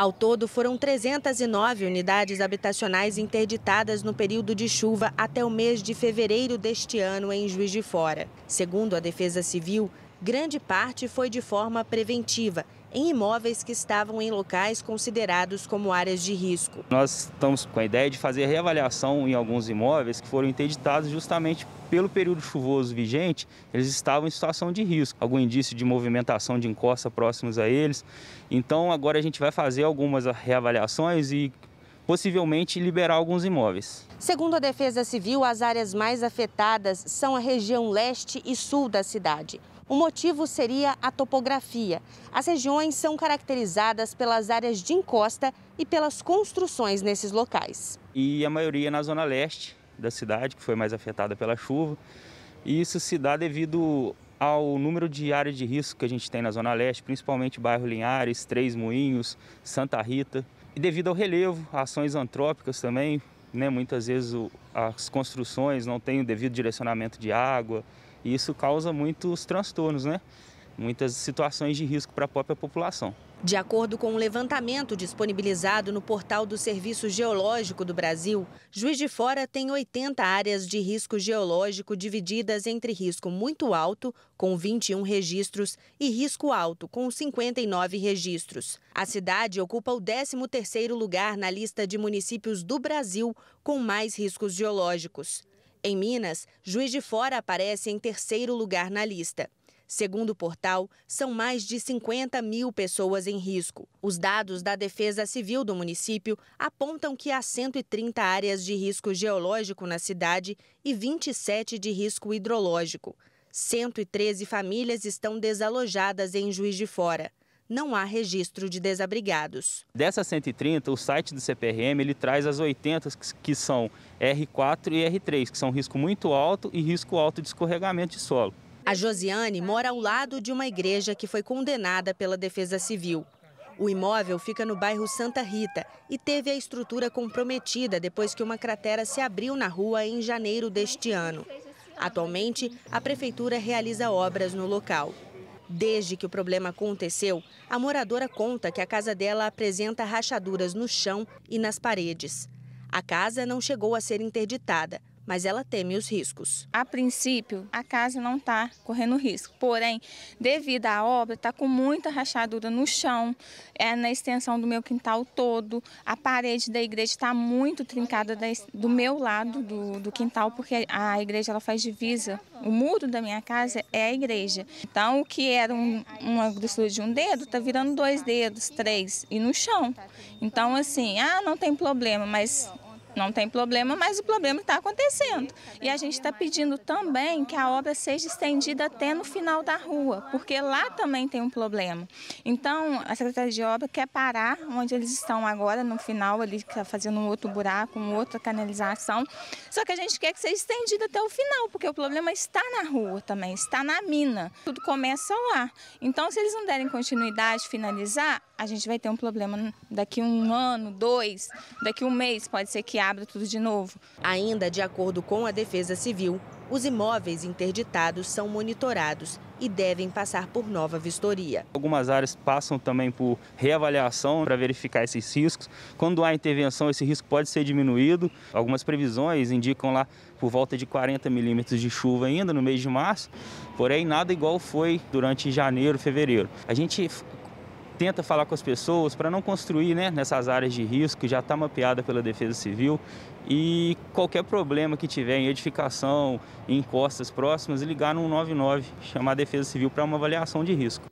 Ao todo, foram 309 unidades habitacionais interditadas no período de chuva até o mês de fevereiro deste ano em Juiz de Fora. Segundo a Defesa Civil, grande parte foi de forma preventiva em imóveis que estavam em locais considerados como áreas de risco. Nós estamos com a ideia de fazer reavaliação em alguns imóveis que foram interditados justamente pelo período chuvoso vigente, eles estavam em situação de risco, algum indício de movimentação de encosta próximos a eles. Então agora a gente vai fazer algumas reavaliações e possivelmente liberar alguns imóveis. Segundo a Defesa Civil, as áreas mais afetadas são a região leste e sul da cidade. O motivo seria a topografia. As regiões são caracterizadas pelas áreas de encosta e pelas construções nesses locais. E a maioria na zona leste da cidade, que foi mais afetada pela chuva. E isso se dá devido ao número de áreas de risco que a gente tem na Zona Leste, principalmente bairro Linhares, Três Moinhos, Santa Rita. Devido ao relevo, ações antrópicas também, né? muitas vezes o, as construções não têm o devido direcionamento de água, e isso causa muitos transtornos, né? Muitas situações de risco para a própria população. De acordo com um levantamento disponibilizado no portal do Serviço Geológico do Brasil, Juiz de Fora tem 80 áreas de risco geológico divididas entre risco muito alto, com 21 registros, e risco alto, com 59 registros. A cidade ocupa o 13º lugar na lista de municípios do Brasil com mais riscos geológicos. Em Minas, Juiz de Fora aparece em terceiro lugar na lista. Segundo o portal, são mais de 50 mil pessoas em risco. Os dados da Defesa Civil do município apontam que há 130 áreas de risco geológico na cidade e 27 de risco hidrológico. 113 famílias estão desalojadas em Juiz de Fora não há registro de desabrigados. Dessas 130, o site do CPRM ele traz as 80 que são R4 e R3, que são risco muito alto e risco alto de escorregamento de solo. A Josiane mora ao lado de uma igreja que foi condenada pela Defesa Civil. O imóvel fica no bairro Santa Rita e teve a estrutura comprometida depois que uma cratera se abriu na rua em janeiro deste ano. Atualmente, a prefeitura realiza obras no local. Desde que o problema aconteceu, a moradora conta que a casa dela apresenta rachaduras no chão e nas paredes. A casa não chegou a ser interditada, mas ela teme os riscos. A princípio, a casa não está correndo risco, porém, devido à obra, está com muita rachadura no chão, é na extensão do meu quintal todo. A parede da igreja está muito trincada do meu lado do, do quintal, porque a igreja ela faz divisa. O muro da minha casa é a igreja. Então, o que era um, uma grossura de um dedo, está virando dois dedos, três, e no chão. Então, assim, ah, não tem problema, mas não tem problema, mas o problema está acontecendo. E a gente está pedindo também que a obra seja estendida até no final da rua, porque lá também tem um problema. Então, a Secretaria de Obra quer parar onde eles estão agora, no final, ali tá fazendo um outro buraco, uma outra canalização. Só que a gente quer que seja estendida até o final, porque o problema está na rua também, está na mina. Tudo começa lá. Então, se eles não derem continuidade, finalizar, a gente vai ter um problema daqui um ano, dois, daqui um mês, pode ser que abra tudo de novo. Ainda de acordo com a Defesa Civil, os imóveis interditados são monitorados e devem passar por nova vistoria. Algumas áreas passam também por reavaliação para verificar esses riscos. Quando há intervenção, esse risco pode ser diminuído. Algumas previsões indicam lá por volta de 40 milímetros de chuva ainda no mês de março, porém nada igual foi durante janeiro, fevereiro. A gente tenta falar com as pessoas para não construir né, nessas áreas de risco que já está mapeada pela Defesa Civil e qualquer problema que tiver em edificação, em encostas próximas, ligar no 199, chamar a Defesa Civil para uma avaliação de risco.